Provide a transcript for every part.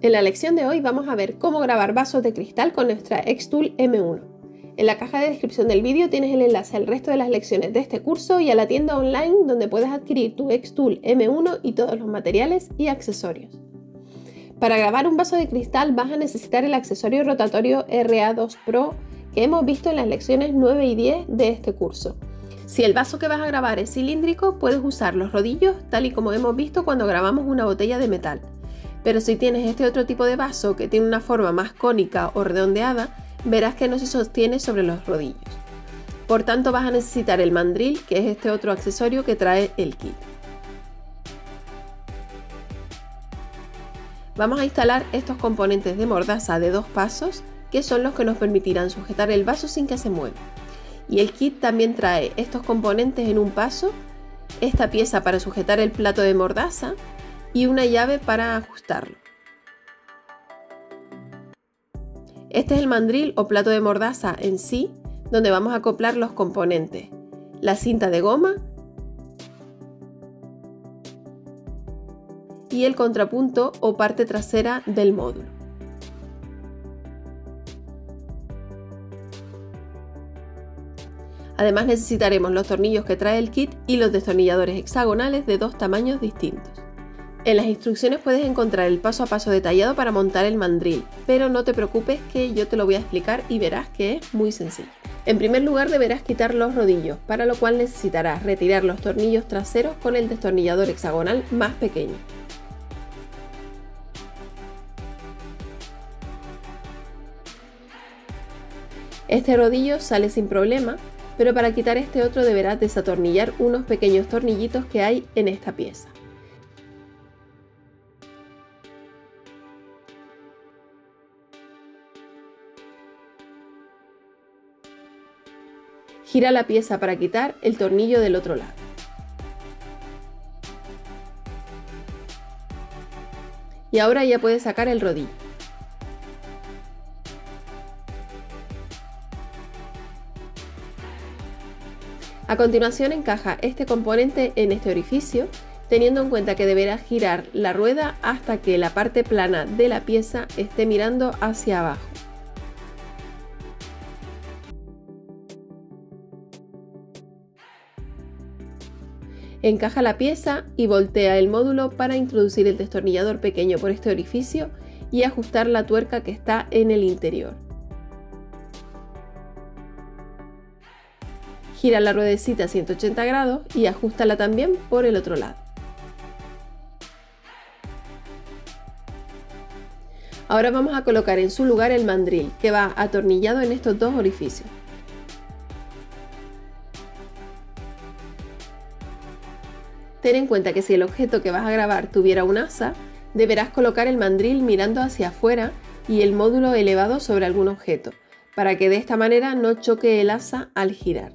En la lección de hoy vamos a ver cómo grabar vasos de cristal con nuestra Xtool M1. En la caja de descripción del vídeo tienes el enlace al resto de las lecciones de este curso y a la tienda online donde puedes adquirir tu Xtool M1 y todos los materiales y accesorios. Para grabar un vaso de cristal vas a necesitar el accesorio rotatorio RA2 Pro que hemos visto en las lecciones 9 y 10 de este curso. Si el vaso que vas a grabar es cilíndrico, puedes usar los rodillos tal y como hemos visto cuando grabamos una botella de metal. Pero si tienes este otro tipo de vaso que tiene una forma más cónica o redondeada, verás que no se sostiene sobre los rodillos. Por tanto vas a necesitar el mandril, que es este otro accesorio que trae el kit. Vamos a instalar estos componentes de mordaza de dos pasos, que son los que nos permitirán sujetar el vaso sin que se mueva. Y el kit también trae estos componentes en un paso, esta pieza para sujetar el plato de mordaza y una llave para ajustarlo. Este es el mandril o plato de mordaza en sí, donde vamos a acoplar los componentes, la cinta de goma y el contrapunto o parte trasera del módulo. Además necesitaremos los tornillos que trae el kit y los destornilladores hexagonales de dos tamaños distintos. En las instrucciones puedes encontrar el paso a paso detallado para montar el mandril, pero no te preocupes que yo te lo voy a explicar y verás que es muy sencillo. En primer lugar deberás quitar los rodillos, para lo cual necesitarás retirar los tornillos traseros con el destornillador hexagonal más pequeño. Este rodillo sale sin problema, pero para quitar este otro deberás desatornillar unos pequeños tornillitos que hay en esta pieza. Gira la pieza para quitar el tornillo del otro lado. Y ahora ya puedes sacar el rodillo. A continuación encaja este componente en este orificio, teniendo en cuenta que deberás girar la rueda hasta que la parte plana de la pieza esté mirando hacia abajo. Encaja la pieza y voltea el módulo para introducir el destornillador pequeño por este orificio y ajustar la tuerca que está en el interior. Gira la ruedecita a 180 grados y ajustala también por el otro lado. Ahora vamos a colocar en su lugar el mandril que va atornillado en estos dos orificios. Ten en cuenta que si el objeto que vas a grabar tuviera un asa, deberás colocar el mandril mirando hacia afuera y el módulo elevado sobre algún objeto, para que de esta manera no choque el asa al girar.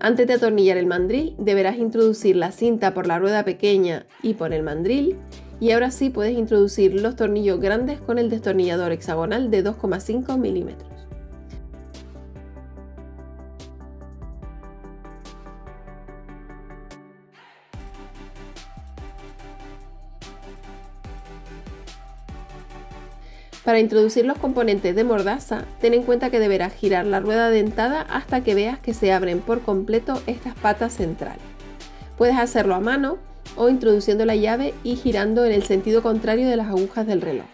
Antes de atornillar el mandril, deberás introducir la cinta por la rueda pequeña y por el mandril y ahora sí puedes introducir los tornillos grandes con el destornillador hexagonal de 2,5 milímetros. Para introducir los componentes de mordaza, ten en cuenta que deberás girar la rueda dentada hasta que veas que se abren por completo estas patas centrales. Puedes hacerlo a mano o introduciendo la llave y girando en el sentido contrario de las agujas del reloj.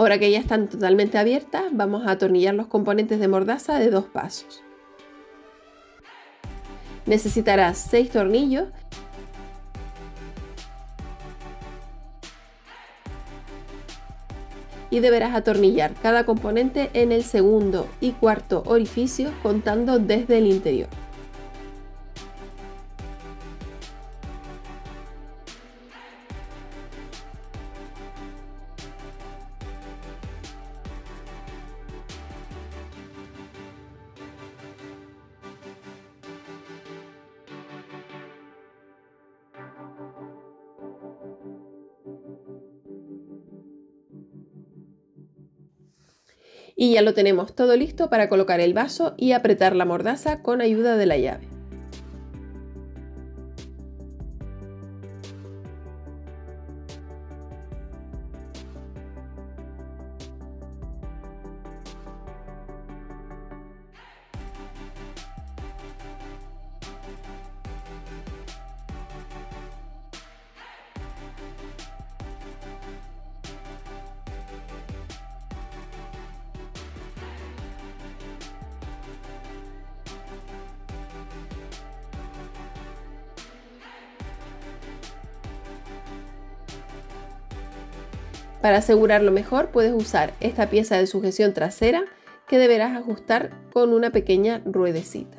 Ahora que ya están totalmente abiertas, vamos a atornillar los componentes de mordaza de dos pasos. Necesitarás 6 tornillos y deberás atornillar cada componente en el segundo y cuarto orificio contando desde el interior. Y ya lo tenemos todo listo para colocar el vaso y apretar la mordaza con ayuda de la llave. Para asegurarlo mejor puedes usar esta pieza de sujeción trasera que deberás ajustar con una pequeña ruedecita.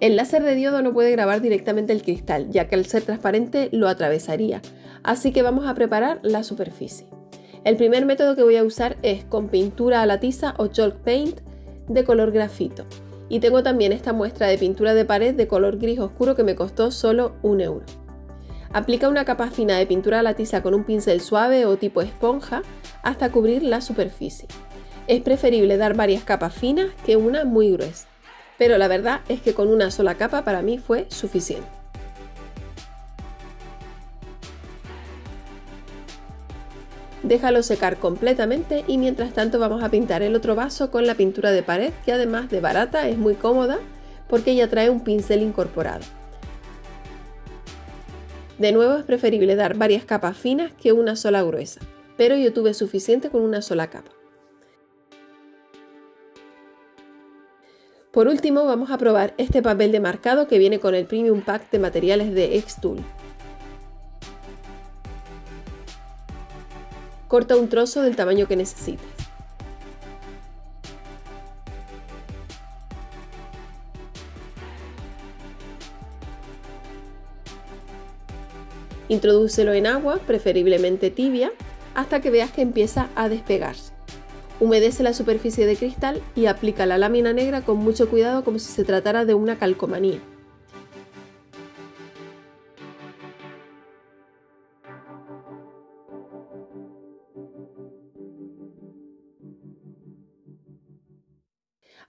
El láser de diodo no puede grabar directamente el cristal, ya que al ser transparente lo atravesaría, así que vamos a preparar la superficie. El primer método que voy a usar es con pintura a la tiza o chalk paint de color grafito. Y tengo también esta muestra de pintura de pared de color gris oscuro que me costó solo un euro. Aplica una capa fina de pintura a la tiza con un pincel suave o tipo esponja hasta cubrir la superficie. Es preferible dar varias capas finas que una muy gruesa, pero la verdad es que con una sola capa para mí fue suficiente. Déjalo secar completamente y mientras tanto vamos a pintar el otro vaso con la pintura de pared que además de barata es muy cómoda porque ya trae un pincel incorporado. De nuevo es preferible dar varias capas finas que una sola gruesa, pero yo tuve suficiente con una sola capa. Por último vamos a probar este papel de marcado que viene con el Premium Pack de materiales de Xtool. Corta un trozo del tamaño que necesites. Introdúcelo en agua, preferiblemente tibia, hasta que veas que empieza a despegarse. Humedece la superficie de cristal y aplica la lámina negra con mucho cuidado como si se tratara de una calcomanía.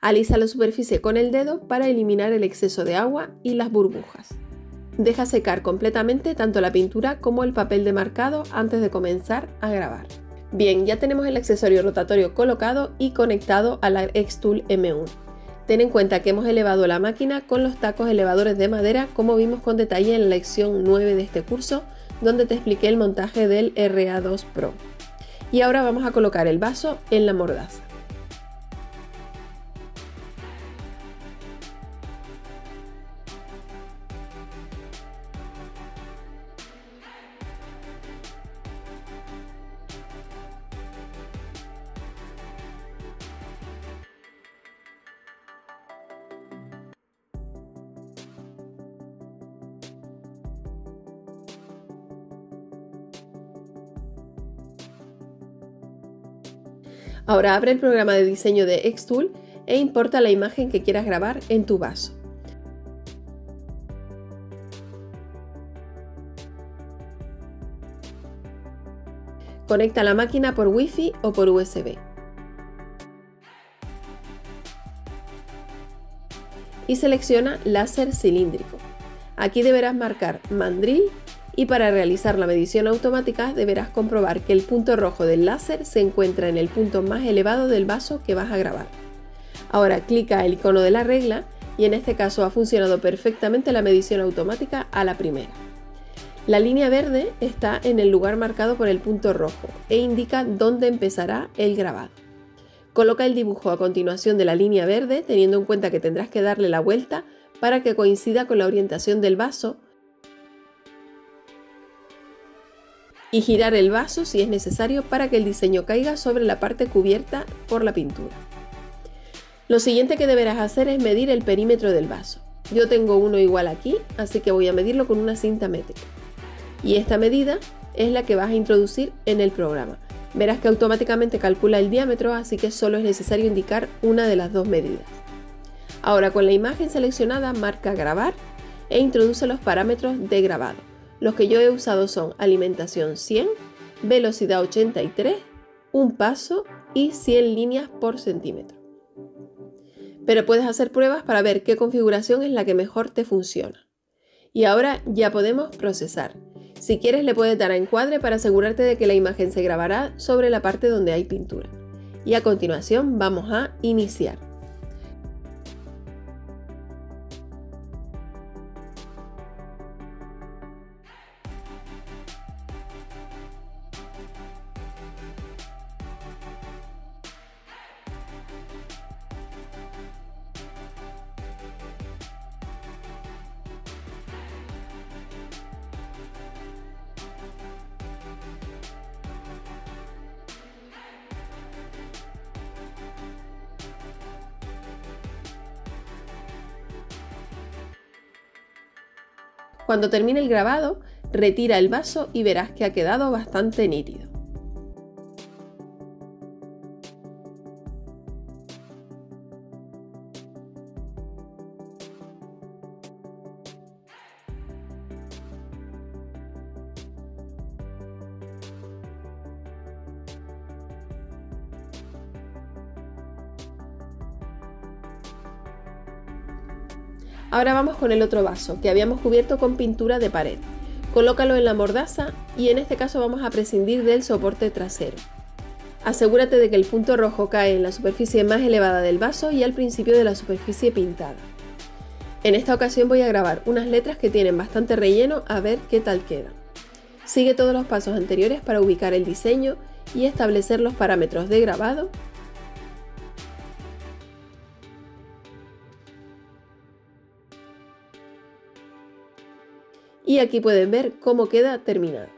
Alisa la superficie con el dedo para eliminar el exceso de agua y las burbujas. Deja secar completamente tanto la pintura como el papel de marcado antes de comenzar a grabar. Bien, ya tenemos el accesorio rotatorio colocado y conectado a la Xtool M1. Ten en cuenta que hemos elevado la máquina con los tacos elevadores de madera como vimos con detalle en la lección 9 de este curso donde te expliqué el montaje del RA2 Pro. Y ahora vamos a colocar el vaso en la mordaza. Ahora abre el programa de diseño de Xtool e importa la imagen que quieras grabar en tu vaso. Conecta la máquina por Wi-Fi o por USB. Y selecciona láser cilíndrico. Aquí deberás marcar mandril y para realizar la medición automática deberás comprobar que el punto rojo del láser se encuentra en el punto más elevado del vaso que vas a grabar. Ahora clica el icono de la regla y en este caso ha funcionado perfectamente la medición automática a la primera. La línea verde está en el lugar marcado por el punto rojo e indica dónde empezará el grabado. Coloca el dibujo a continuación de la línea verde teniendo en cuenta que tendrás que darle la vuelta para que coincida con la orientación del vaso y girar el vaso si es necesario para que el diseño caiga sobre la parte cubierta por la pintura. Lo siguiente que deberás hacer es medir el perímetro del vaso. Yo tengo uno igual aquí, así que voy a medirlo con una cinta métrica. Y esta medida es la que vas a introducir en el programa. Verás que automáticamente calcula el diámetro, así que solo es necesario indicar una de las dos medidas. Ahora con la imagen seleccionada marca grabar e introduce los parámetros de grabado. Los que yo he usado son alimentación 100, velocidad 83 un paso y 100 líneas por centímetro. Pero puedes hacer pruebas para ver qué configuración es la que mejor te funciona. Y ahora ya podemos procesar. Si quieres le puedes dar a encuadre para asegurarte de que la imagen se grabará sobre la parte donde hay pintura. Y a continuación vamos a iniciar. Cuando termine el grabado, retira el vaso y verás que ha quedado bastante nítido. Ahora vamos con el otro vaso, que habíamos cubierto con pintura de pared. Colócalo en la mordaza y en este caso vamos a prescindir del soporte trasero. Asegúrate de que el punto rojo cae en la superficie más elevada del vaso y al principio de la superficie pintada. En esta ocasión voy a grabar unas letras que tienen bastante relleno a ver qué tal quedan. Sigue todos los pasos anteriores para ubicar el diseño y establecer los parámetros de grabado y aquí pueden ver cómo queda terminado.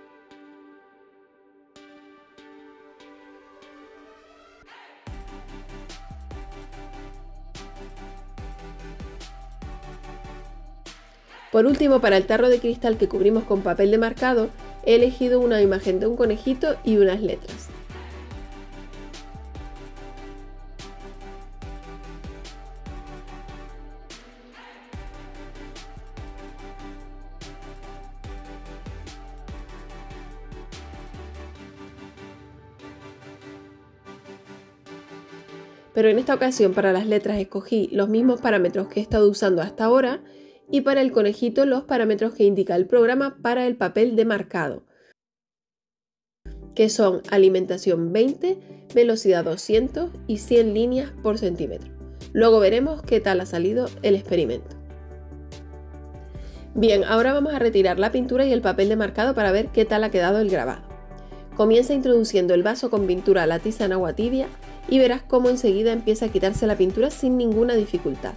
Por último, para el tarro de cristal que cubrimos con papel de marcado, he elegido una imagen de un conejito y unas letras. Pero en esta ocasión para las letras escogí los mismos parámetros que he estado usando hasta ahora y para el conejito los parámetros que indica el programa para el papel de marcado, que son alimentación 20, velocidad 200 y 100 líneas por centímetro. Luego veremos qué tal ha salido el experimento. Bien, ahora vamos a retirar la pintura y el papel de marcado para ver qué tal ha quedado el grabado. Comienza introduciendo el vaso con pintura a la tiza en agua tibia y verás cómo enseguida empieza a quitarse la pintura sin ninguna dificultad.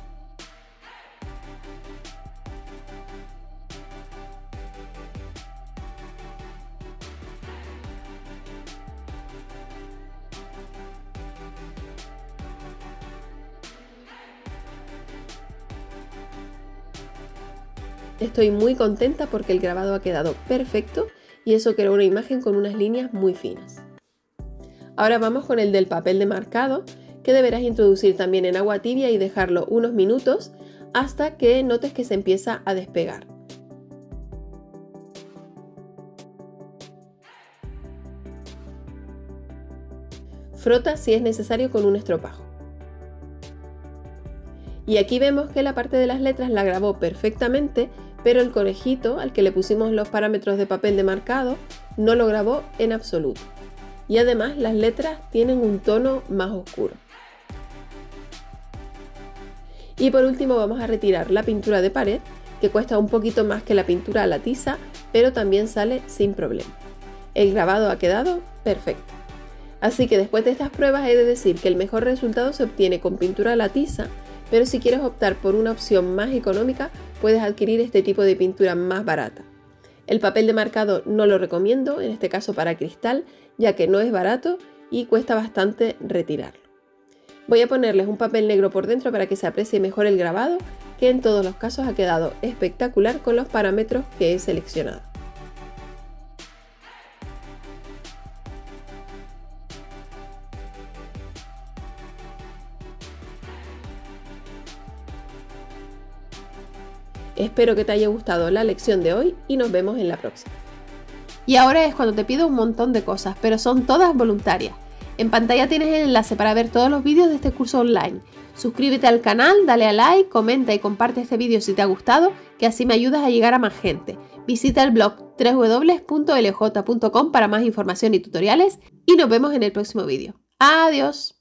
Estoy muy contenta porque el grabado ha quedado perfecto y eso crea una imagen con unas líneas muy finas. Ahora vamos con el del papel de marcado, que deberás introducir también en agua tibia y dejarlo unos minutos hasta que notes que se empieza a despegar. Frota si es necesario con un estropajo. Y aquí vemos que la parte de las letras la grabó perfectamente, pero el conejito al que le pusimos los parámetros de papel de marcado no lo grabó en absoluto y además las letras tienen un tono más oscuro. Y por último vamos a retirar la pintura de pared, que cuesta un poquito más que la pintura a la tiza, pero también sale sin problema. El grabado ha quedado perfecto. Así que después de estas pruebas he de decir que el mejor resultado se obtiene con pintura a la tiza, pero si quieres optar por una opción más económica, puedes adquirir este tipo de pintura más barata. El papel de marcado no lo recomiendo, en este caso para cristal, ya que no es barato y cuesta bastante retirarlo. Voy a ponerles un papel negro por dentro para que se aprecie mejor el grabado, que en todos los casos ha quedado espectacular con los parámetros que he seleccionado. Espero que te haya gustado la lección de hoy y nos vemos en la próxima. Y ahora es cuando te pido un montón de cosas, pero son todas voluntarias. En pantalla tienes el enlace para ver todos los vídeos de este curso online. Suscríbete al canal, dale a like, comenta y comparte este vídeo si te ha gustado, que así me ayudas a llegar a más gente. Visita el blog www.lj.com para más información y tutoriales y nos vemos en el próximo vídeo. Adiós.